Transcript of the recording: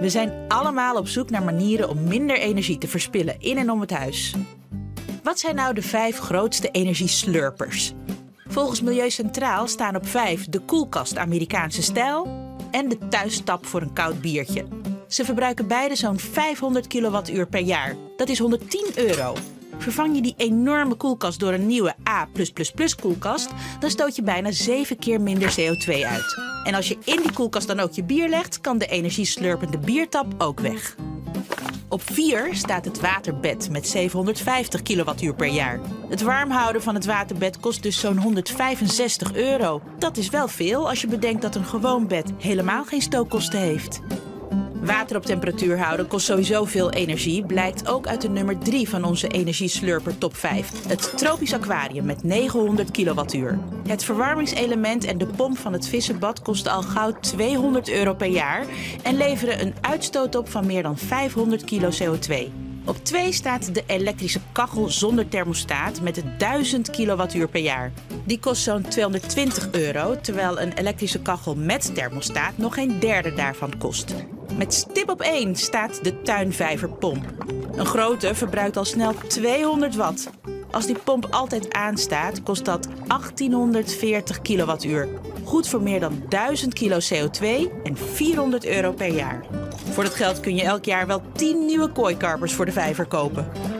We zijn allemaal op zoek naar manieren om minder energie te verspillen in en om het huis. Wat zijn nou de vijf grootste energieslurpers? Volgens Milieu Centraal staan op vijf de koelkast Amerikaanse stijl en de thuistap voor een koud biertje. Ze verbruiken beide zo'n 500 kilowattuur per jaar. Dat is 110 euro. Vervang je die enorme koelkast door een nieuwe A++ koelkast, dan stoot je bijna 7 keer minder CO2 uit. En als je in die koelkast dan ook je bier legt, kan de energieslurpende biertap ook weg. Op 4 staat het waterbed met 750 kilowattuur per jaar. Het warm houden van het waterbed kost dus zo'n 165 euro. Dat is wel veel als je bedenkt dat een gewoon bed helemaal geen stookkosten heeft. Water op temperatuur houden kost sowieso veel energie, blijkt ook uit de nummer 3 van onze energieslurper top 5. Het tropisch aquarium met 900 kilowattuur. Het verwarmingselement en de pomp van het vissenbad kosten al gauw 200 euro per jaar en leveren een uitstoot op van meer dan 500 kilo CO2. Op 2 staat de elektrische kachel zonder thermostaat met 1000 kilowattuur per jaar. Die kost zo'n 220 euro, terwijl een elektrische kachel met thermostaat nog een derde daarvan kost. Met stip op 1 staat de tuinvijverpomp. Een grote verbruikt al snel 200 watt. Als die pomp altijd aanstaat, kost dat 1840 kilowattuur. Goed voor meer dan 1000 kilo CO2 en 400 euro per jaar. Voor dat geld kun je elk jaar wel 10 nieuwe kooikarpers voor de vijver kopen.